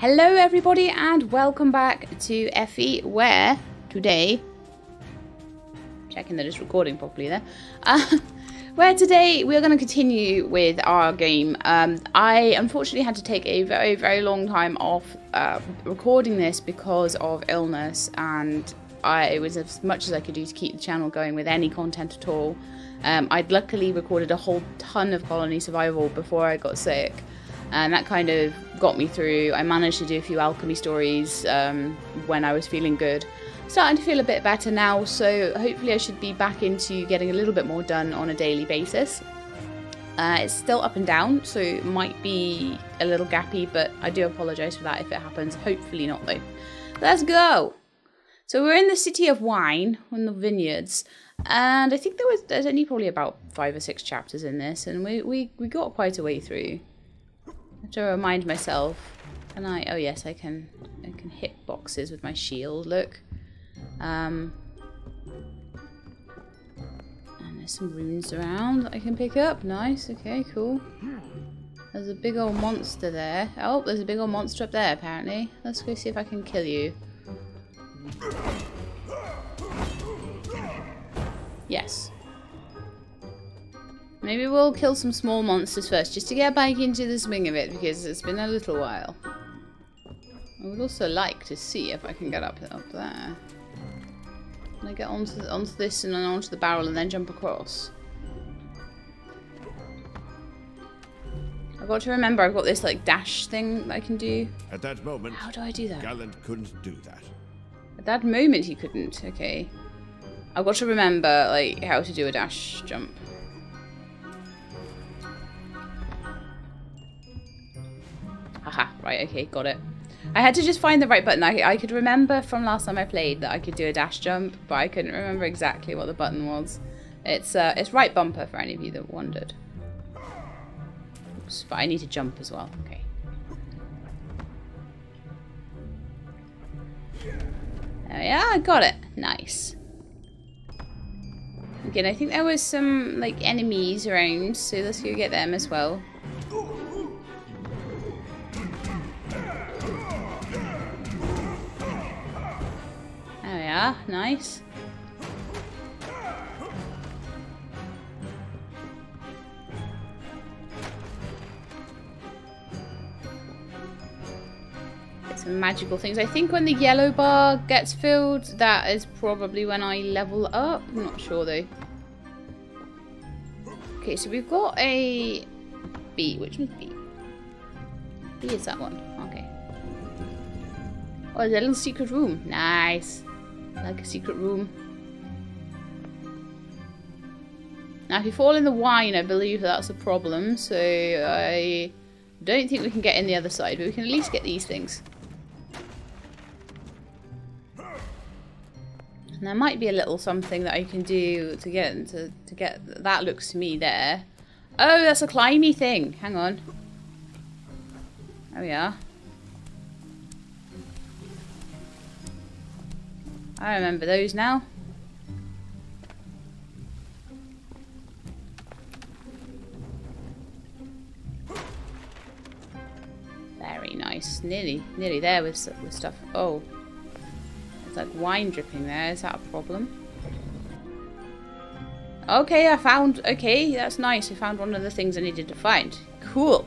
Hello everybody and welcome back to Effie where today checking that it's recording properly there uh, where today we're going to continue with our game. Um, I unfortunately had to take a very very long time off uh, recording this because of illness and I, it was as much as I could do to keep the channel going with any content at all. Um, I'd luckily recorded a whole ton of colony survival before I got sick and that kind of got me through. I managed to do a few alchemy stories um, when I was feeling good. Starting to feel a bit better now, so hopefully I should be back into getting a little bit more done on a daily basis. Uh, it's still up and down, so it might be a little gappy, but I do apologise for that if it happens. Hopefully not, though. Let's go! So we're in the city of wine, in the vineyards, and I think there was there's only probably about five or six chapters in this, and we, we, we got quite a way through. I have to remind myself. Can I? Oh yes, I can. I can hit boxes with my shield. Look. Um. And there's some runes around that I can pick up. Nice. Okay. Cool. There's a big old monster there. Oh, there's a big old monster up there. Apparently. Let's go see if I can kill you. Yes. Maybe we'll kill some small monsters first, just to get back into the swing of it, because it's been a little while. I would also like to see if I can get up up there. Can I get onto, onto this and then onto the barrel and then jump across? I've got to remember I've got this like dash thing that I can do. At that moment, How do I do that? Galand couldn't do that. At that moment he couldn't, okay. I've got to remember like how to do a dash jump. Right, okay, got it. I had to just find the right button. I, I could remember from last time I played that I could do a dash jump, but I couldn't remember exactly what the button was. It's uh, it's right bumper for any of you that wondered. Oops, but I need to jump as well. Okay. Oh yeah, I got it. Nice. Again, I think there was some like enemies around, so let's go get them as well. Yeah, nice. Some magical things. I think when the yellow bar gets filled, that is probably when I level up. I'm not sure though. Okay, so we've got a B. Which one's B? B is that one. Okay. Oh, there's a little secret room. Nice. Like a secret room. Now, if you fall in the wine, I believe that's a problem. So I don't think we can get in the other side, but we can at least get these things. And there might be a little something that I can do to get to, to get that looks to me there. Oh, that's a climby thing. Hang on. Oh yeah. I remember those now. Very nice. Nearly, nearly there with, with stuff. Oh. It's like wine dripping there. Is that a problem? Okay, I found... Okay, that's nice. I found one of the things I needed to find. Cool.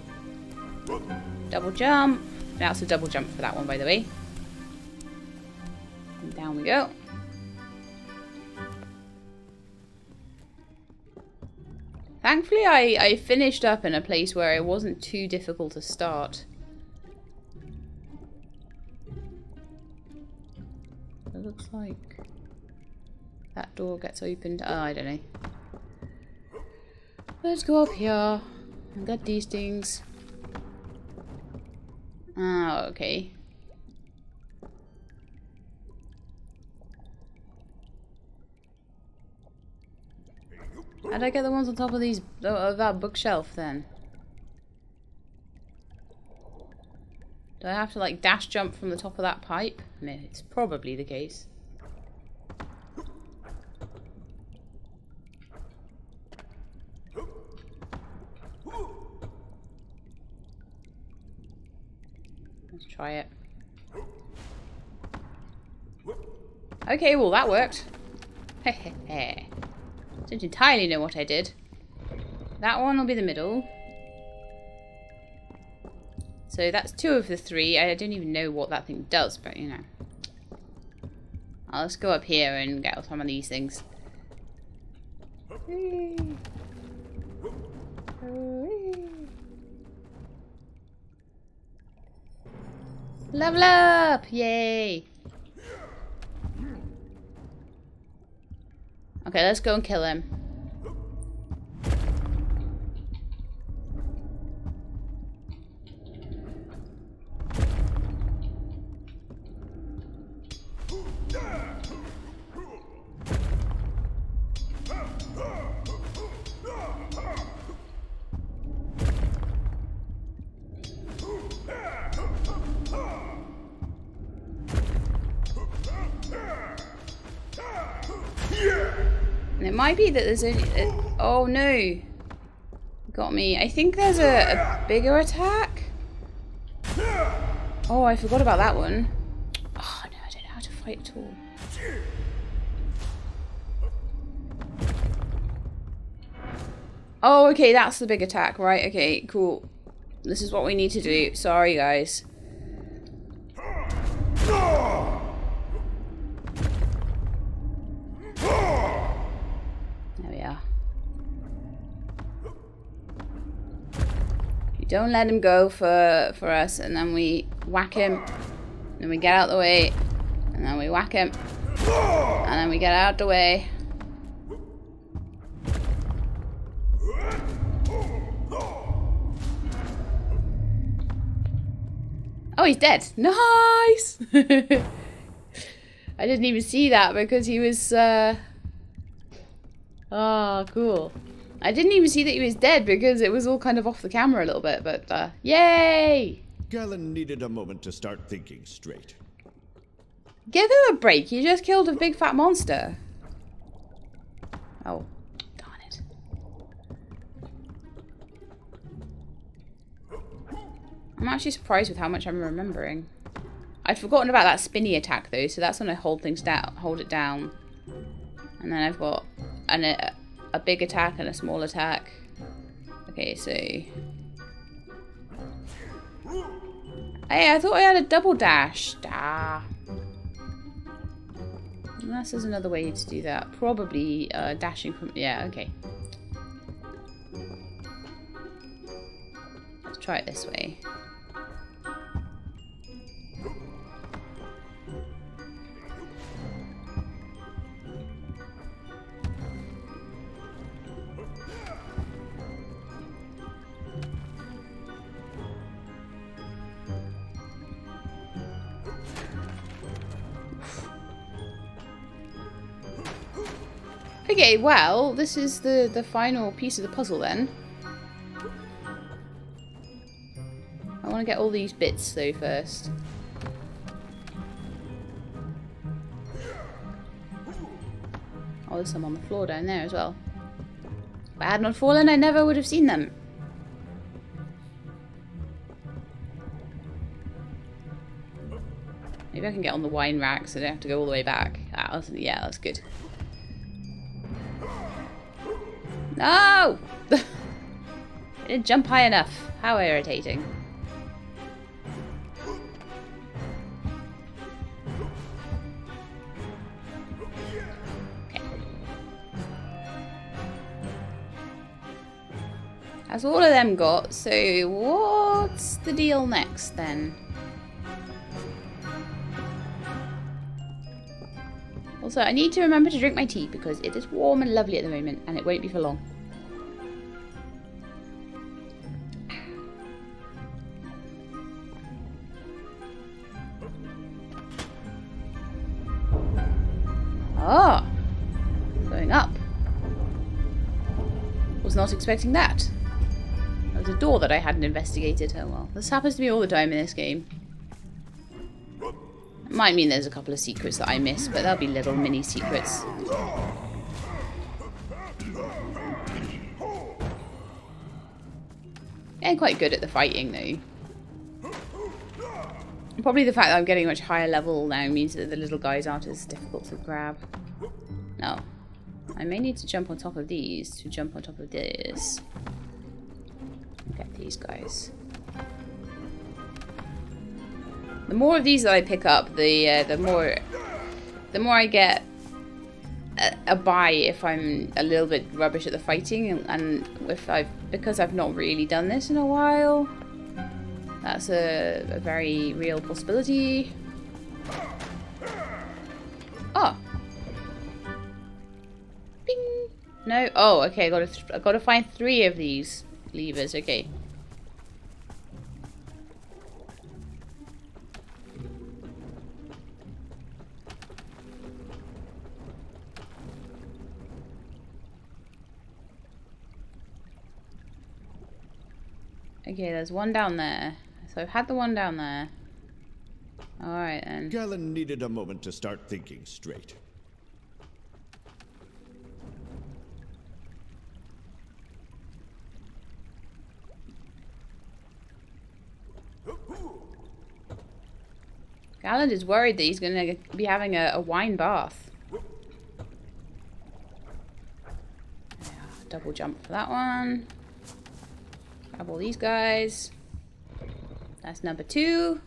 Double jump. That's a double jump for that one, by the way. And down we go. Thankfully, I, I finished up in a place where it wasn't too difficult to start. It looks like that door gets opened. Oh, I don't know. Let's go up here and get these things. Oh, okay. How'd I get the ones on top of these uh, of that bookshelf then? Do I have to like dash jump from the top of that pipe? No, it's probably the case. Let's try it. Okay, well that worked. Hehehe. Don't entirely know what I did. That one will be the middle. So that's two of the three. I don't even know what that thing does, but you know. I'll just go up here and get some of these things. Level up! Yay! Okay, let's go and kill him. That there's only... Uh, oh no. Got me. I think there's a, a bigger attack. Oh, I forgot about that one. Oh no, I don't know how to fight at all. Oh, okay, that's the big attack. Right, okay, cool. This is what we need to do. Sorry, guys. Don't let him go for, for us, and then we whack him. Then we get out the way. And then we whack him. And then we get out the way. Oh, he's dead. Nice! I didn't even see that because he was... Uh... Oh, cool. I didn't even see that he was dead because it was all kind of off the camera a little bit, but uh, yay! Galand needed a moment to start thinking straight. Give him a break, you just killed a big fat monster. Oh, darn it. I'm actually surprised with how much I'm remembering. I'd forgotten about that spinny attack though, so that's when I hold things down, hold it down. And then I've got an, uh, a big attack and a small attack. Okay, so... Hey, I thought I had a double dash. Ah. Unless there's another way to do that. Probably uh, dashing from... Yeah, okay. Let's try it this way. Okay, well, this is the, the final piece of the puzzle then. I want to get all these bits though first. Oh, there's some on the floor down there as well. If I had not fallen, I never would have seen them. Maybe I can get on the wine rack so I don't have to go all the way back. Ah, yeah, that's good. No! I didn't jump high enough. How irritating. Okay. That's all of them got, so what's the deal next then? Also, I need to remember to drink my tea because it is warm and lovely at the moment and it won't be for long. Ah, going up. Was not expecting that. There's a door that I hadn't investigated. Oh well, this happens to me all the time in this game. Might mean there's a couple of secrets that I miss, but they'll be little mini secrets. Getting quite good at the fighting though. Probably the fact that I'm getting much higher level now means that the little guys aren't as difficult to grab. No. I may need to jump on top of these to jump on top of this. Get these guys. The more of these that I pick up, the uh, the more the more I get a, a buy if I'm a little bit rubbish at the fighting, and, and if I've because I've not really done this in a while. That's a, a very real possibility. Ah. Oh. Bing. No. Oh, okay. I got to. I got to find three of these levers. Okay. Okay, there's one down there. So I've had the one down there. Alright then. Galand needed a moment to start thinking straight. Galand is worried that he's going to be having a, a wine bath. Double jump for that one. Grab all these guys. That's number two.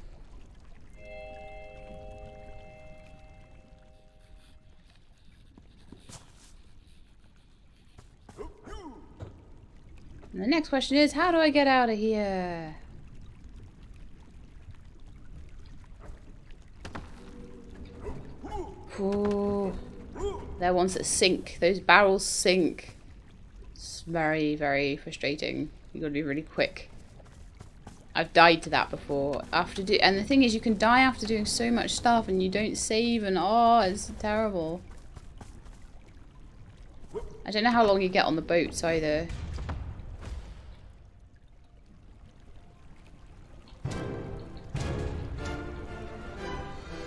And the next question is, how do I get out of here? Ooh. They're ones that sink. Those barrels sink. It's very, very frustrating. You've gotta be really quick. I've died to that before. After do and the thing is you can die after doing so much stuff and you don't save and oh it's terrible. I don't know how long you get on the boats either.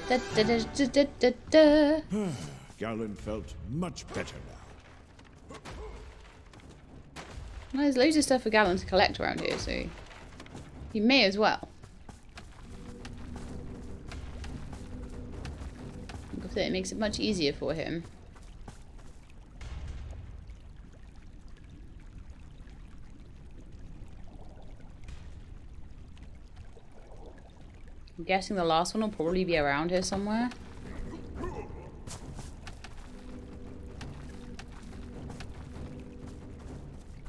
Da, da, da. Galand felt much better now. Well, there's loads of stuff for Galand to collect around here, so you may as well. It makes it much easier for him. I'm guessing the last one will probably be around here somewhere.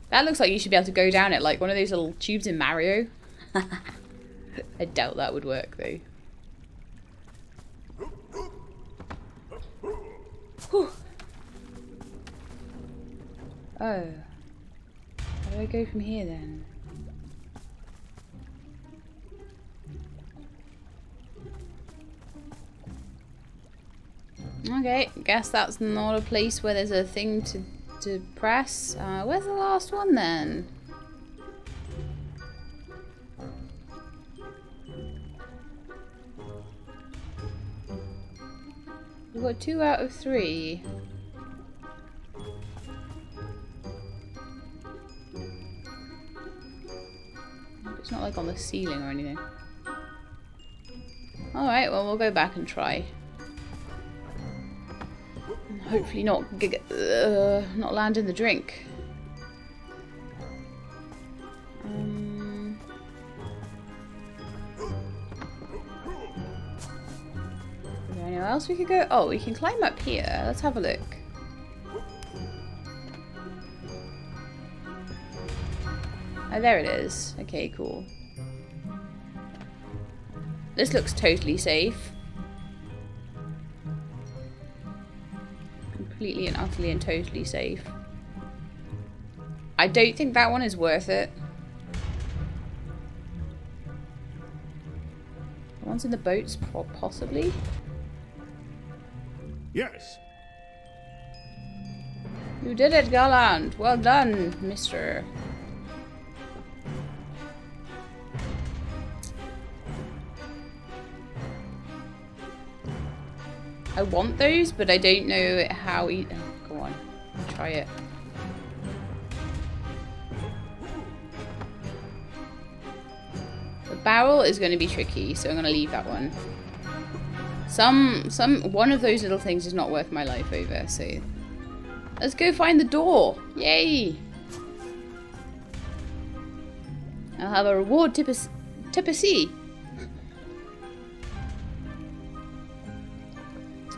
That looks like you should be able to go down it like one of those little tubes in Mario. I doubt that would work though. Whew. Oh. How do I go from here then? Okay, guess that's not a place where there's a thing to, to press. Uh, where's the last one then? Two out of three. It's not like on the ceiling or anything. Alright, well we'll go back and try. hopefully not uh, not land in the drink. Else we could go? Oh, we can climb up here. Let's have a look. Oh, there it is. Okay, cool. This looks totally safe. Completely and utterly and totally safe. I don't think that one is worth it. The ones in the boats, possibly? Yes. You did it, Galand. Well done, mister. I want those, but I don't know how e oh, go on. Try it. The barrel is going to be tricky, so I'm going to leave that one. Some, some, one of those little things is not worth my life over, so... Let's go find the door! Yay! I'll have a reward tip of, tip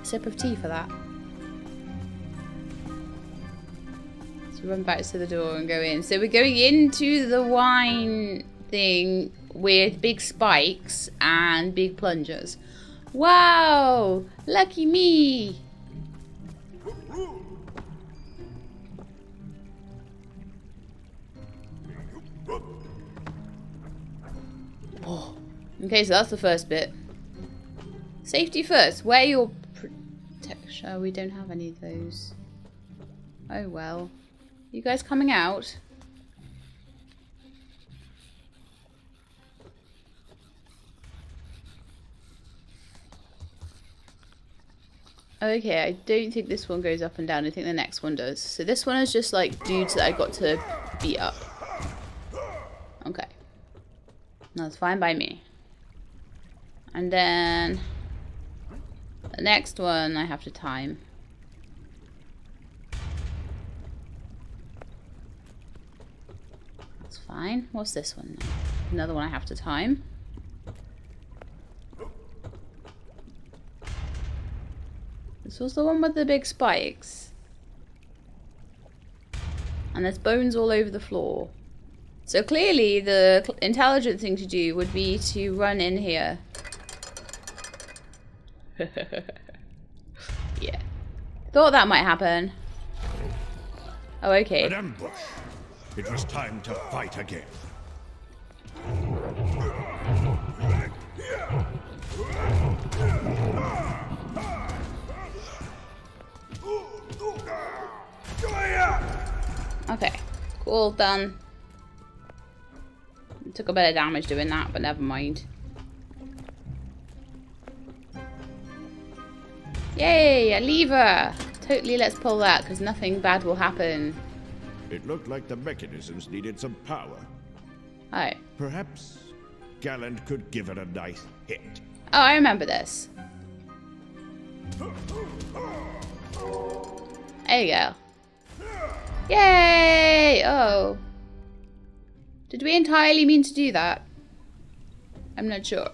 Sip of tea for that. So run back to the door and go in. So we're going into the wine thing with big spikes and big plungers. Wow! Lucky me! Oh. Okay, so that's the first bit. Safety first. Wear your protection. Oh, we don't have any of those. Oh well. You guys coming out? Okay, I don't think this one goes up and down. I think the next one does. So this one is just like dudes that I got to beat up. Okay. That's fine by me. And then the next one I have to time. That's fine. What's this one? Another one I have to time. This was the one with the big spikes. And there's bones all over the floor. So clearly the intelligent thing to do would be to run in here. yeah. Thought that might happen. Oh, okay. An ambush. It was time to fight again. Okay. Cool, done. Took a bit of damage doing that, but never mind. Yay, a lever! Totally let's pull that, because nothing bad will happen. It looked like the mechanisms needed some power. Oh. Perhaps Galand could give it a nice hit. Oh, I remember this. There you go. Yay! Oh. Did we entirely mean to do that? I'm not sure.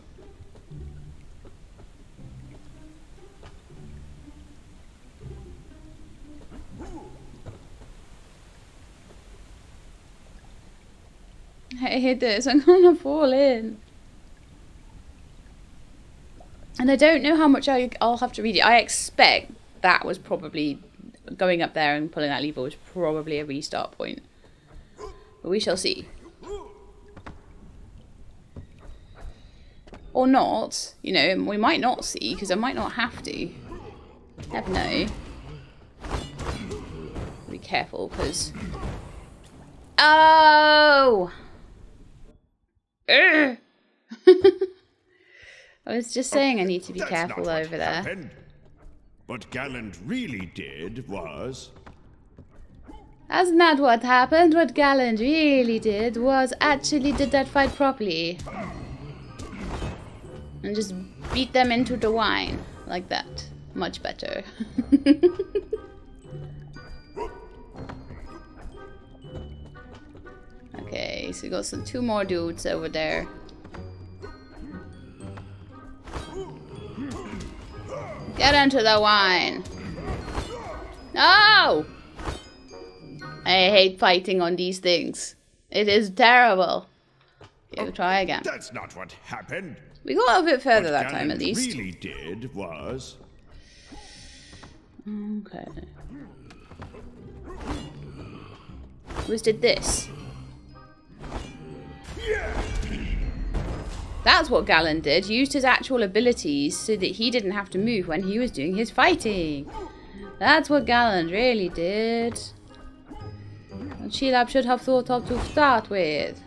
I hate this. I'm gonna fall in. And I don't know how much I, I'll have to read it. I expect that was probably going up there and pulling that lever was probably a restart point. But we shall see. Or not. You know, we might not see, because I might not have to. Never know. Be careful, because... Oh! I was just saying I need to be That's careful over there. happened. What Galand really did was That's not what happened. What Galand really did was actually did that fight properly. And just beat them into the wine. Like that. Much better. okay, so we got some two more dudes over there. Get into the wine. No! I hate fighting on these things. It is terrible. Okay, oh, try again. that's not what happened. We got a bit further what that time at least. really did was Okay. Was did this. That's what Galand did. Used his actual abilities so that he didn't have to move when he was doing his fighting. That's what Galand really did. And Shelab should have thought of to start with.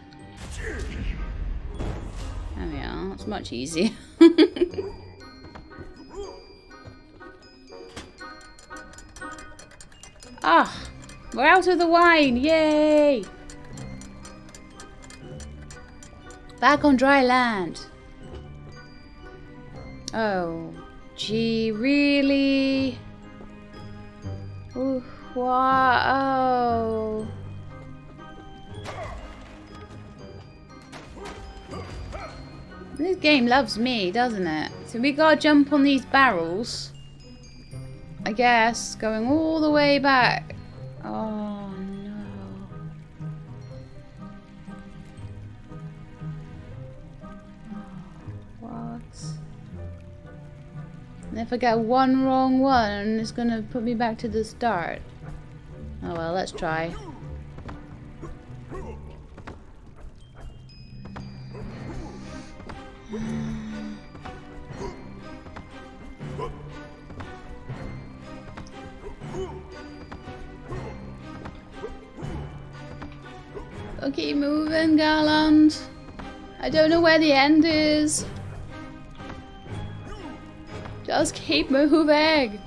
There we are. That's much easier. Ah, we're out of the wine. Yay. Back on dry land. Oh, gee, really? Ooh, wow. This game loves me, doesn't it? So we gotta jump on these barrels. I guess, going all the way back. Oh If I get one wrong one, it's gonna put me back to the start. Oh well, let's try. keep moving, Garland. I don't know where the end is. Just keep moving.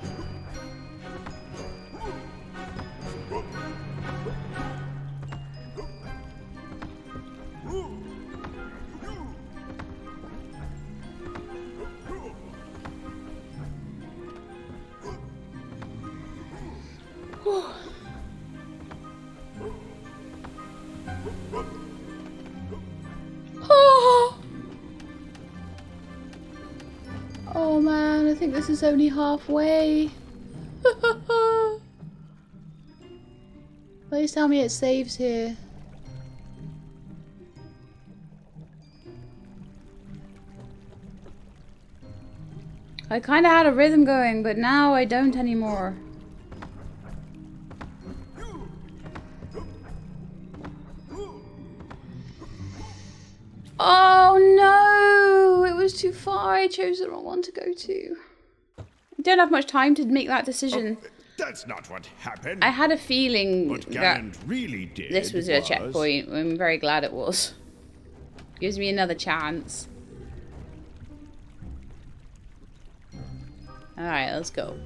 This is only halfway. Please tell me it saves here. I kind of had a rhythm going, but now I don't anymore. Oh no! It was too far. I chose the wrong one to go to don't have much time to make that oh, decision. Oh, that's not what happened. I had a feeling what that really did this was, was, a checkpoint. I'm very glad it was. Gives me another chance. Alright, let's go.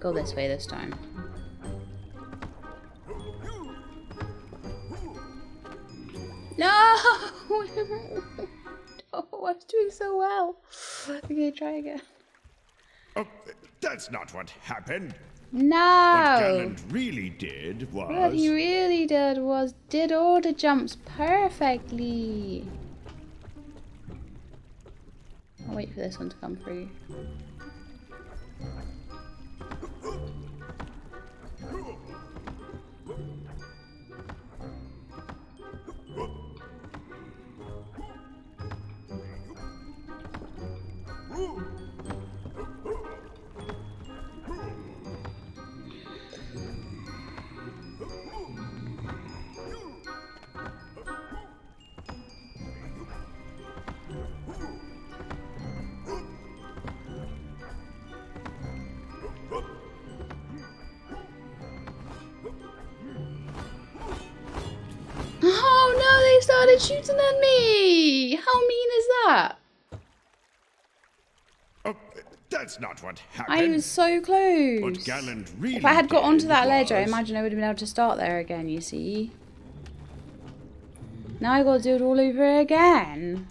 Go this way this time. No! oh, I was doing so well. Okay, try again. Oh, that's not what happened. No. What Galand really did was. What he really did was did all the jumps perfectly. I'll wait for this one to come through. Shooting at me! How mean is that? Oh, that's not what happened. I was so close. Really if I had got onto that ledge, I imagine I would have been able to start there again, you see. Now I gotta do it all over again.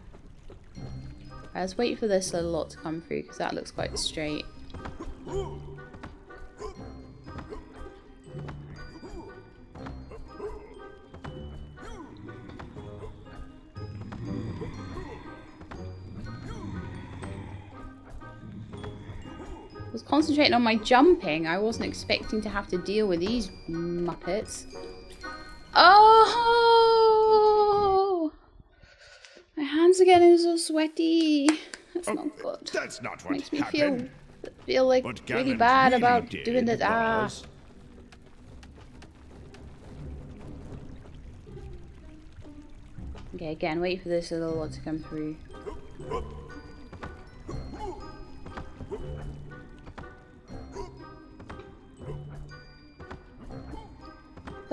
Let's wait for this little lot to come through, because that looks quite straight. Concentrating on my jumping. I wasn't expecting to have to deal with these muppets. Oh! My hands are getting so sweaty. That's oh, not good. That's not what Makes me happened. feel feel like really bad really about doing this. Ah. Okay, again, wait for this little one to come through.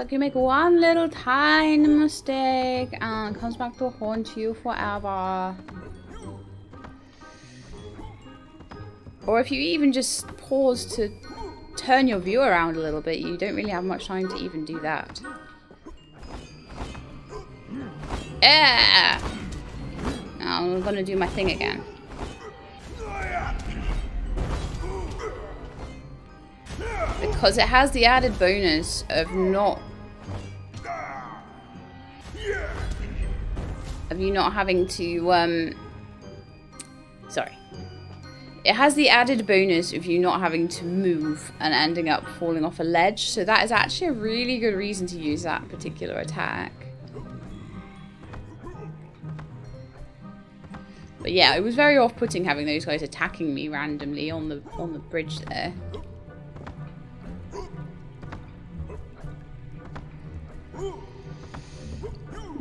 Like you make one little tiny mistake and comes back to haunt you forever. Or if you even just pause to turn your view around a little bit, you don't really have much time to even do that. Yeah! I'm gonna do my thing again. Because it has the added bonus of not... Of you not having to, um... Sorry. It has the added bonus of you not having to move and ending up falling off a ledge. So that is actually a really good reason to use that particular attack. But yeah, it was very off-putting having those guys attacking me randomly on the on the bridge there.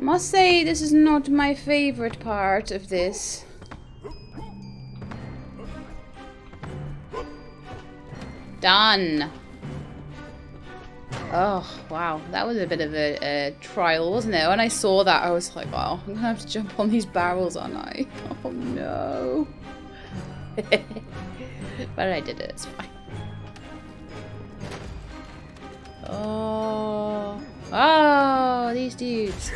Must say, this is not my favorite part of this. Done. Oh, wow. That was a bit of a, a, trial, wasn't it? When I saw that, I was like, wow, I'm going to have to jump on these barrels, aren't I? Oh, no. but I did it. It's fine. Oh. Oh, these dudes.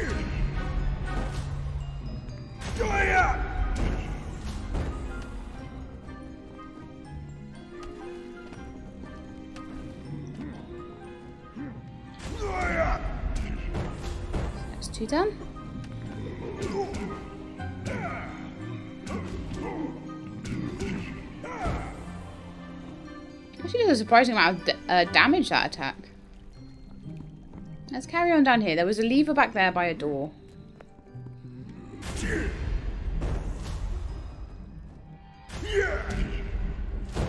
That's two done. Actually does a surprising amount of uh, damage that attack. Let's carry on down here. There was a lever back there by a door.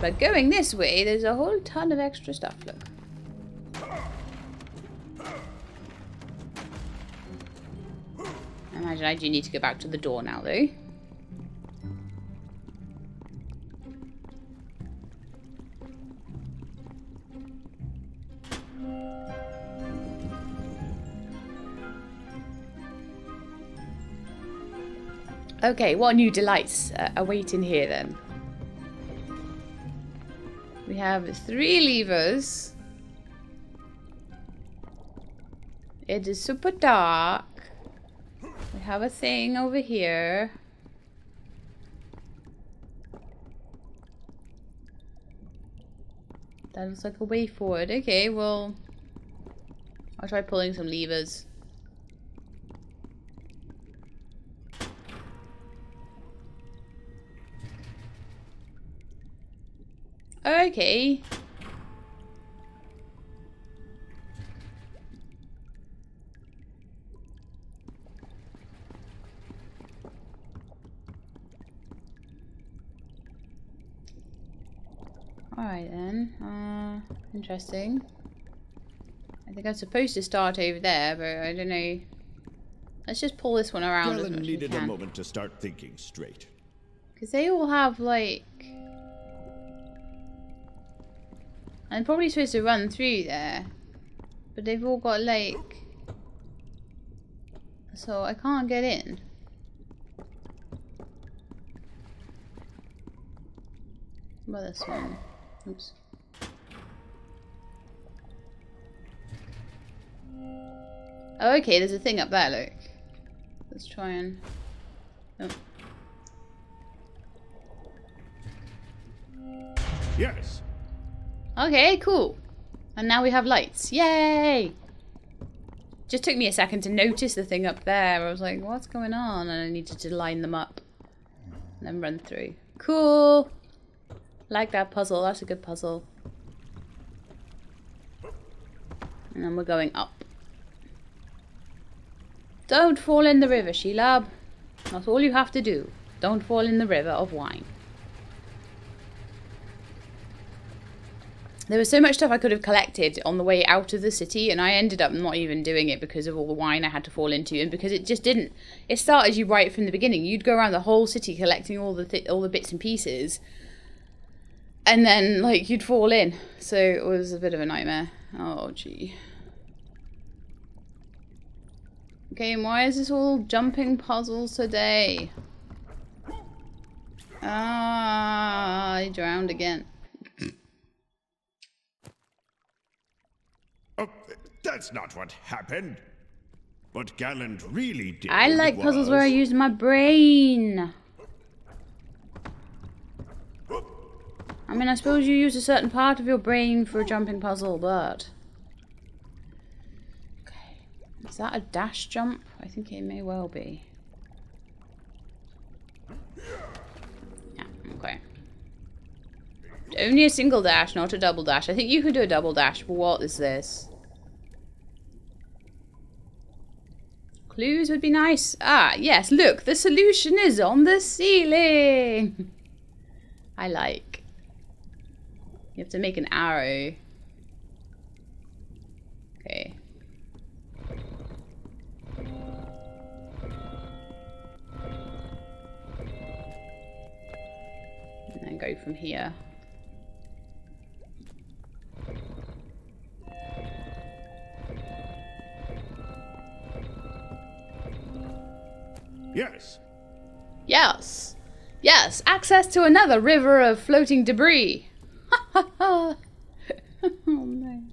But going this way, there's a whole ton of extra stuff, look. I imagine I do need to go back to the door now, though. Okay, what new delights uh, await in here then? We have three levers. It is super dark. We have a thing over here. That looks like a way forward. Okay, well... I'll try pulling some levers. Okay. Alright then. Uh, interesting. I think I'm supposed to start over there, but I don't know. Let's just pull this one around Galand as much needed as we a moment to start thinking straight. Because they all have, like... I'm probably supposed to run through there. But they've all got, like... So I can't get in. What this one? Oops. Oh, okay, there's a thing up there, look. Let's try and... Oh. Yes. Okay, cool. And now we have lights. Yay! Just took me a second to notice the thing up there. I was like, what's going on? And I needed to line them up. And then run through. Cool! Like that puzzle. That's a good puzzle. And then we're going up. Don't fall in the river, Sheila. That's all you have to do. Don't fall in the river of wine. There was so much stuff I could have collected on the way out of the city, and I ended up not even doing it because of all the wine I had to fall into, and because it just didn't. It started you right from the beginning. You'd go around the whole city collecting all the th- all the bits and pieces, and then like you'd fall in. So it was a bit of a nightmare. Oh gee. Okay, and why is this all jumping puzzles today? Ah, I drowned again. Oh, that's not what happened. What Galand really did. I like puzzles where I use my brain. I mean, I suppose you use a certain part of your brain for a jumping puzzle, but... Okay. Is that a dash jump? I think it may well be. Yeah, okay. Only a single dash, not a double dash. I think you can do a double dash, but what is this? Clues would be nice. Ah, yes, look, the solution is on the ceiling. I like. You have to make an arrow. Okay. And then go from here. Yes. Yes. Yes, access to another river of floating debris. Ha ha ha. oh no.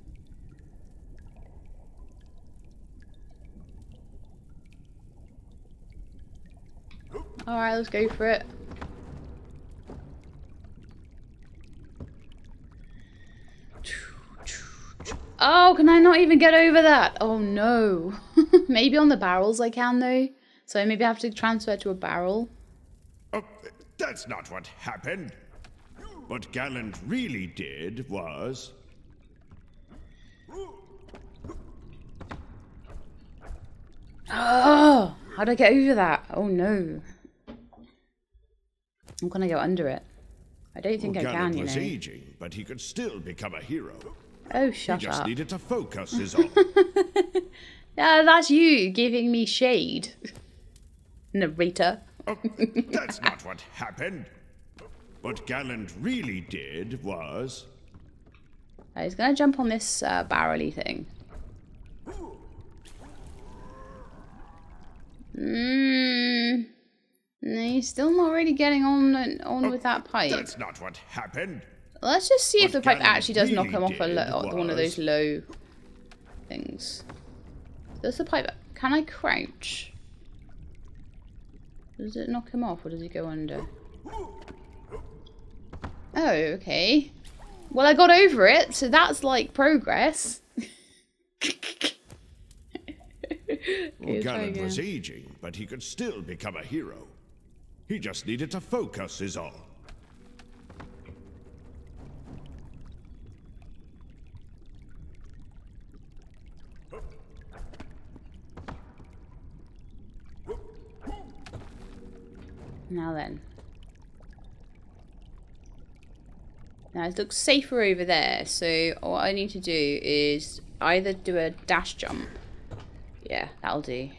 Alright, let's go for it. Oh, can I not even get over that? Oh no. maybe on the barrels I can though. So maybe I have to transfer to a barrel. Oh, that's not what happened. What Galand really did was. Oh, how do I get over that? Oh no. I'm gonna go under it. I don't think I Galand can, you was know. aging, but he could still become a hero. Oh, shut He just up. needed to focus, is all. Yeah, that's you giving me shade. Narrator. oh, that's not what happened. What Galand really did was. Uh, He's gonna jump on this uh, barrel-y thing. Mmm. No, he's still not really getting on on with that pipe. That's not what happened. Let's just see if the pipe Ganon actually does knock him off a lo- one of those low things. Does the pipe... Can I crouch? Does it knock him off or does he go under? Oh, okay. Well, I got over it, so that's like progress. well, Galand was aging, but he could still become a hero. He just needed to focus, is all. Now then. Now it looks safer over there, so what I need to do is either do a dash jump. Yeah, that'll do.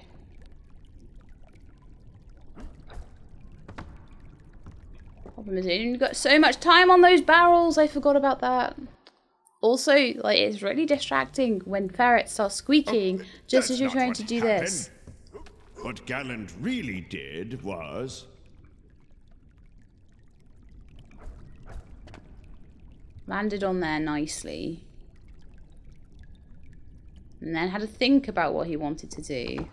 Problem is, didn't got so much time on those barrels. I forgot about that. Also, like it's really distracting when ferrets start squeaking oh, just as you're trying to do happened. this. What Galand really did was. Landed on there nicely. And then had to think about what he wanted to do.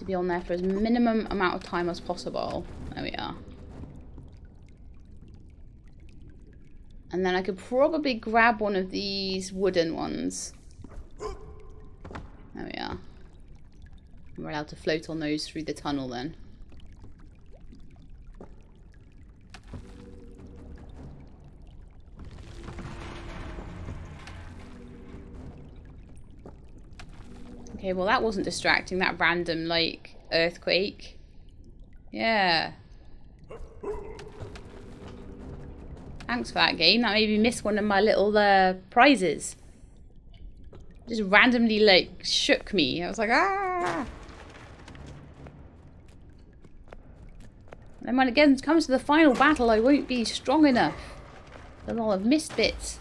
To be on there for as minimum amount of time as possible. There we are. And then I could probably grab one of these wooden ones. There we are. We're allowed to float on those through the tunnel then. Okay, well that wasn't distracting, that random, like, earthquake. Yeah. Thanks for that game. That made me miss one of my little uh, prizes. Just randomly, like, shook me. I was like, ah! And when it comes to the final battle, I won't be strong enough. There's I'll have missed bits.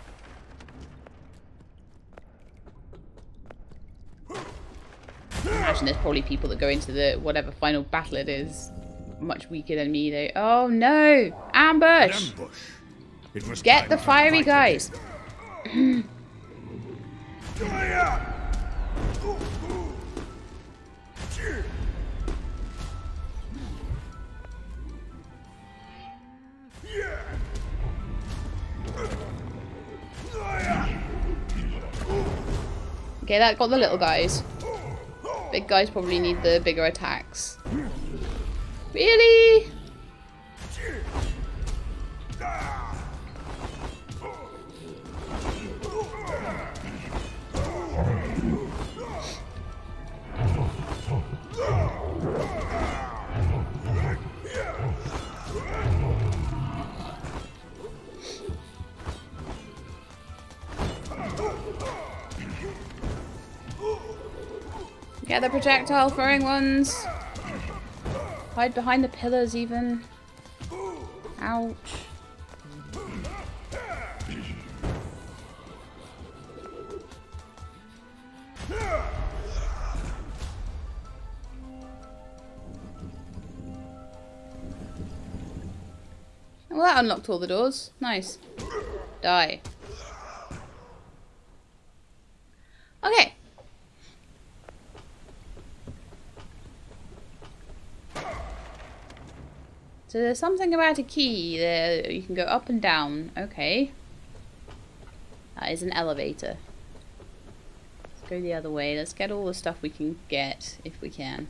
Imagine there's probably people that go into the whatever final battle it is much weaker than me. They oh no, ambush! Ambush. It was Get the fiery guys. Okay, that got the little guys. Big guys probably need the bigger attacks. Really? Get the projectile throwing ones. Hide behind the pillars even. Ouch. Well, that unlocked all the doors. Nice. Die. Okay. So there's something about a key there. You can go up and down. Okay. That is an elevator. Let's go the other way. Let's get all the stuff we can get, if we can.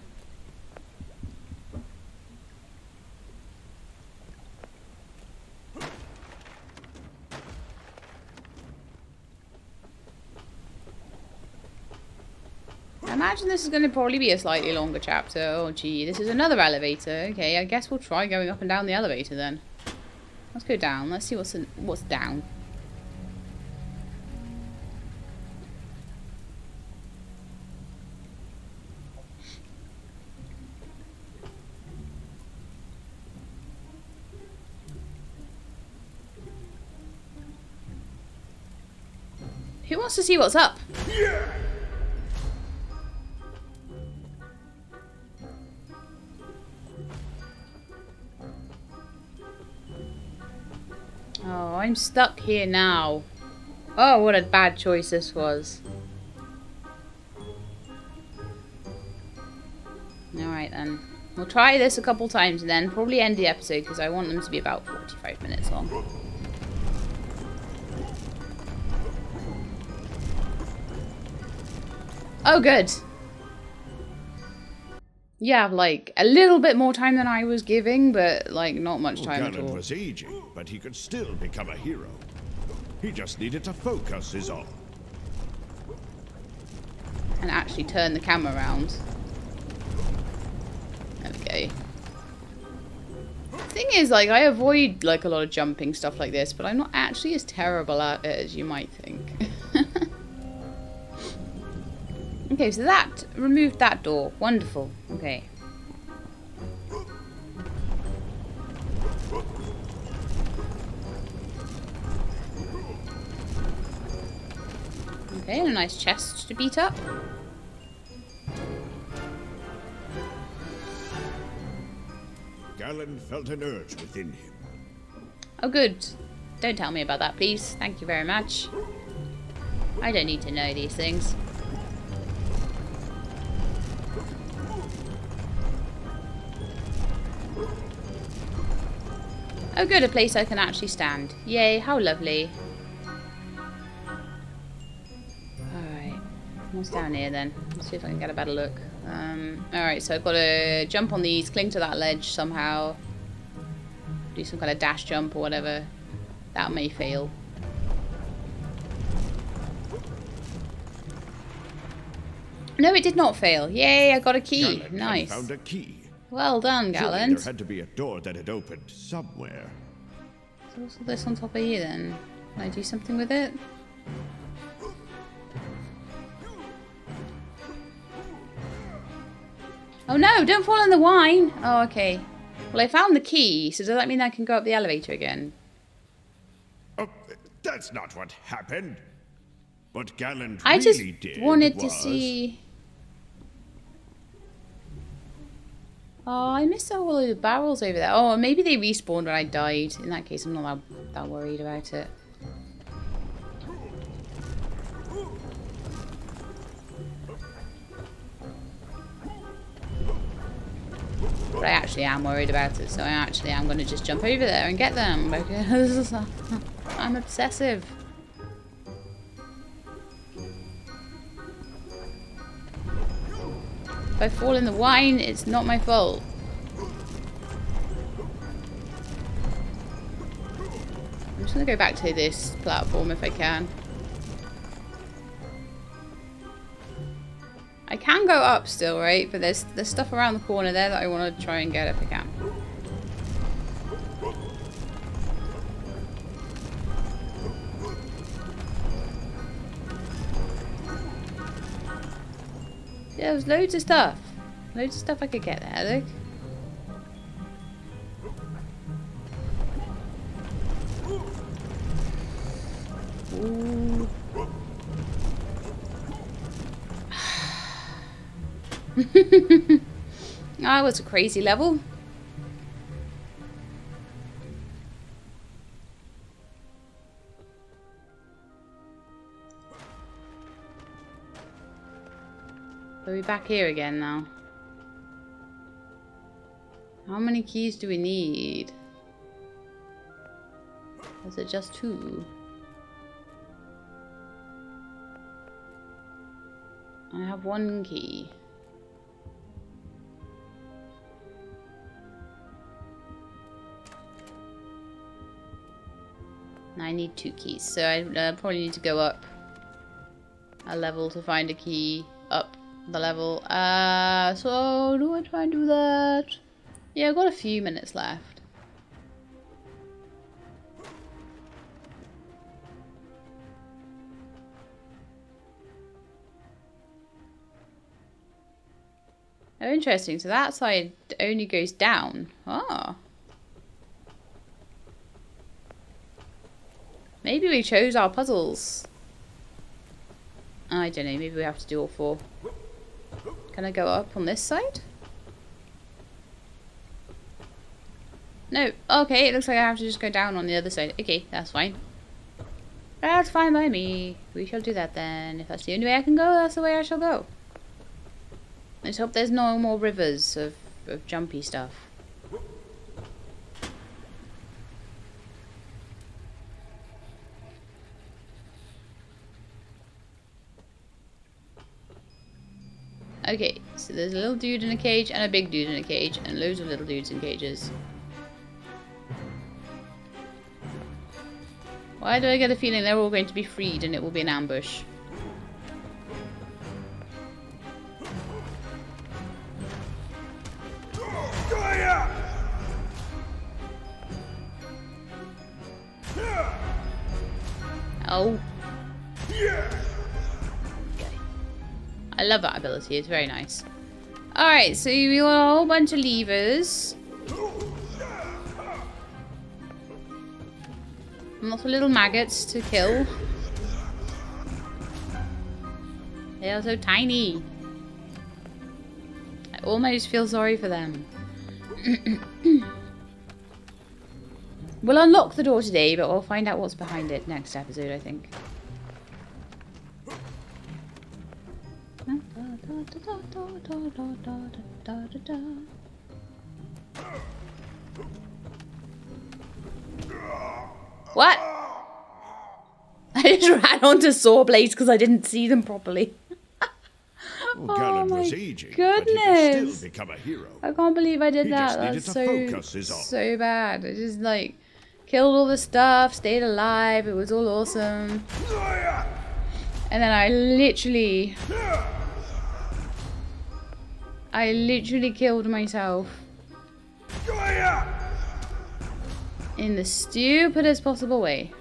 I imagine this is going to probably be a slightly longer chapter. Oh, gee, this is another elevator. Okay, I guess we'll try going up and down the elevator then. Let's go down. Let's see what's in, what's down. Who wants to see what's up? Oh, I'm stuck here now. Oh, what a bad choice this was. Alright then. We'll try this a couple times and then probably end the episode because I want them to be about 45 minutes long. Oh, good. Yeah, like a little bit more time than I was giving, but like not much time at all. was aging, but he could still become a hero. He just needed to focus is all. and actually turn the camera around. Okay. Thing is, like, I avoid like a lot of jumping stuff like this, but I'm not actually as terrible at it as you might think. okay, so that removed that door. Wonderful. Okay. Okay, and a nice chest to beat up. Galand felt an urge within him. Oh, good. Don't tell me about that, please. Thank you very much. I don't need to know these things. Oh, good. A place I can actually stand. Yay, how lovely. Alright. What's down here then? Let's see if I can get a better look. Um, Alright, so I've got to jump on these, cling to that ledge somehow do some kind of dash jump or whatever. That may fail. No, it did not fail. Yay, I got a key. Nice. found a key. Well done, Galand. There had to be a door that had opened somewhere. There's also this on top of you then. Can I do something with it? Oh no, don't fall in the wine! Oh, okay. Well, I found the key, so does that mean I can go up the elevator again? Oh, that's not what happened. But Galand I really did I just wanted was... to see... Oh, I missed all of the barrels over there. Oh, maybe they respawned when I died. In that case, I'm not that, that worried about it. But I actually am worried about it, so I actually am going to just jump over there and get them because I'm obsessive. If I fall in the wine, it's not my fault. I'm just going to go back to this platform if I can. I can go up still, right? But there's there's stuff around the corner there that I want to try and get if I can. Yeah, there's loads of stuff. Loads of stuff I could get there, look. It was a crazy level. Back here again now? How many keys do we need? Is it just two? I have one key. I need two keys, so I uh, probably need to go up a level to find a key up the level. Uh, so do I try and do that? Yeah, I've got a few minutes left. Oh, interesting. So that side only goes down. Ah. Maybe we chose our puzzles. I don't know. Maybe we have to do all four. Can I go up on this side? No. Okay, it looks like I have to just go down on the other side. Okay, that's fine. That's fine by me. We shall do that then. If that's the only way I can go, that's the way I shall go. Let's hope there's no more rivers of, of jumpy stuff. Okay, so there's a little dude in a cage and a big dude in a cage and loads of little dudes in cages. Why do I get a feeling they're all going to be freed and it will be an ambush? Oh. I love that ability, it's very nice. Alright, so we got a whole bunch of levers. Lots of little maggots to kill. They are so tiny. I almost feel sorry for them. we'll unlock the door today, but we'll find out what's behind it next episode, I think. What? I just ran onto saw blades because I didn't see them properly. Oh, Galand my aging, but he could goodness. still become a hero. I can't believe I did He that. That's so focus is all. so bad. I just like killed all the stuff, stayed alive. It was all awesome. And then I literally, I literally killed myself. In the stupidest possible way.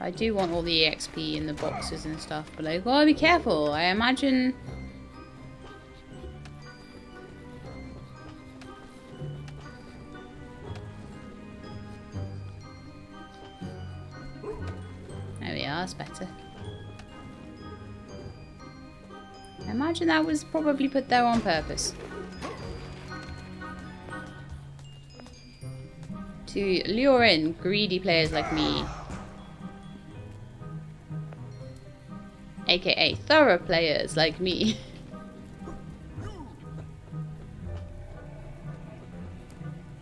I do want all the EXP in the boxes and stuff, but I gotta be careful. I imagine that's better. I imagine that was probably put there on purpose. To lure in greedy players like me. aka thorough players like me.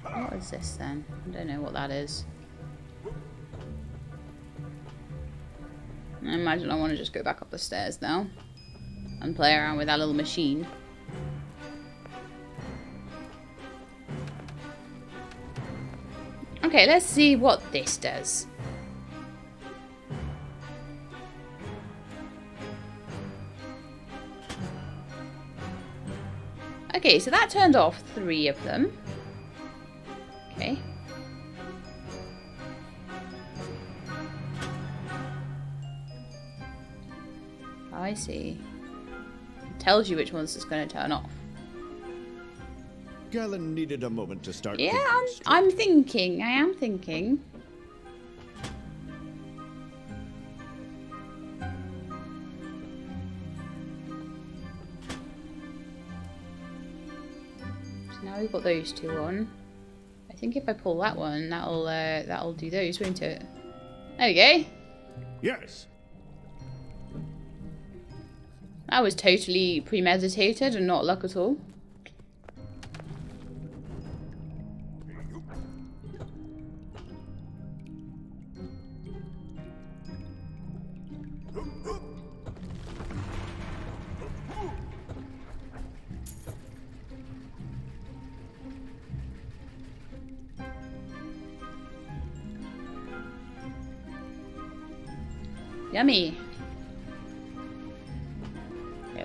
what is this then? I don't know what that is. I imagine I want to just go back up the stairs now and play around with that little machine. Okay, let's see what this does. Okay, so that turned off three of them. I see. It tells you which ones it's going to turn off. Galand needed a moment to start. Yeah, I'm. I'm thinking. I am thinking. So now we've got those two on. I think if I pull that one, that'll uh, that'll do those, won't it? There we go. Yes. That was totally premeditated and not luck at all.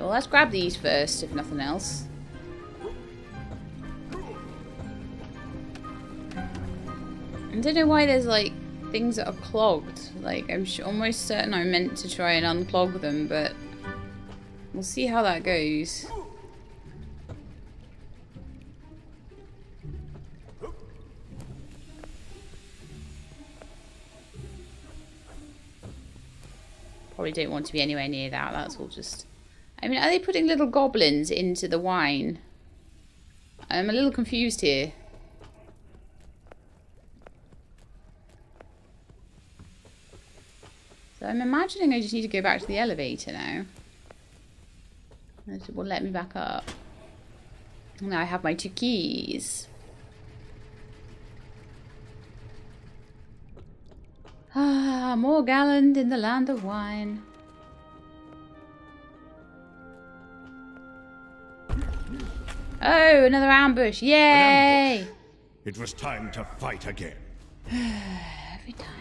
Well let's grab these first, if nothing else. I don't know why there's like things that are clogged. Like I'm almost certain I meant to try and unclog them, but we'll see how that goes. Probably don't want to be anywhere near that. That's all just... I mean, are they putting little goblins into the wine? I'm a little confused here. So I'm imagining I just need to go back to the elevator now. It will let me back up. Now I have my two keys. Ah, more gallant in the land of wine. Oh, another ambush. Yay! It was time to fight again. Every time.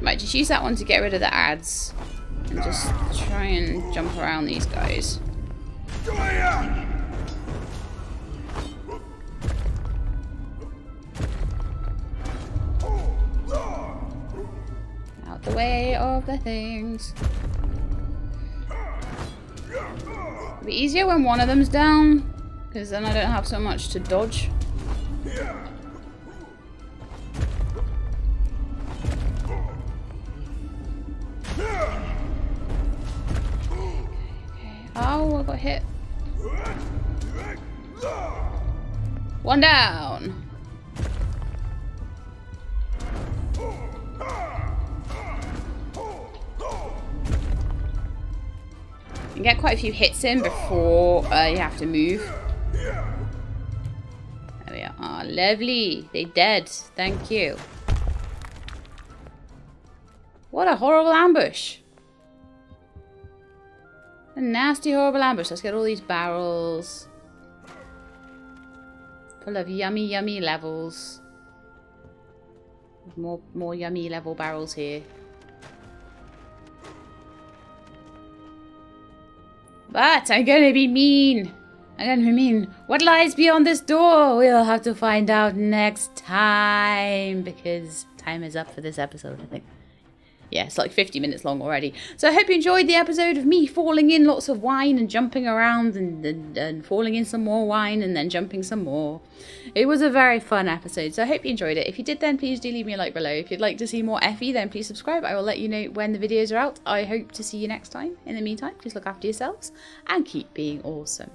Right, just use that one to get rid of the ads. And just try and jump around these guys. Out the way of the things. It'll be easier when one of them's down, because then I don't have so much to dodge. Oh, I got hit. One down. Get quite a few hits in before uh, you have to move. There we are. Ah, lovely. They dead. Thank you. What a horrible ambush. A nasty, horrible ambush. Let's get all these barrels. Full of yummy, yummy levels. More, more yummy level barrels here. But I'm gonna be mean. I'm gonna be mean, what lies beyond this door? We'll have to find out next time because time is up for this episode, I think. Yeah, it's like 50 minutes long already. So I hope you enjoyed the episode of me falling in lots of wine and jumping around and, and, and falling in some more wine and then jumping some more. It was a very fun episode, so I hope you enjoyed it. If you did then, please do leave me a like below. If you'd like to see more Effie, then please subscribe. I will let you know when the videos are out. I hope to see you next time. In the meantime, please look after yourselves and keep being awesome.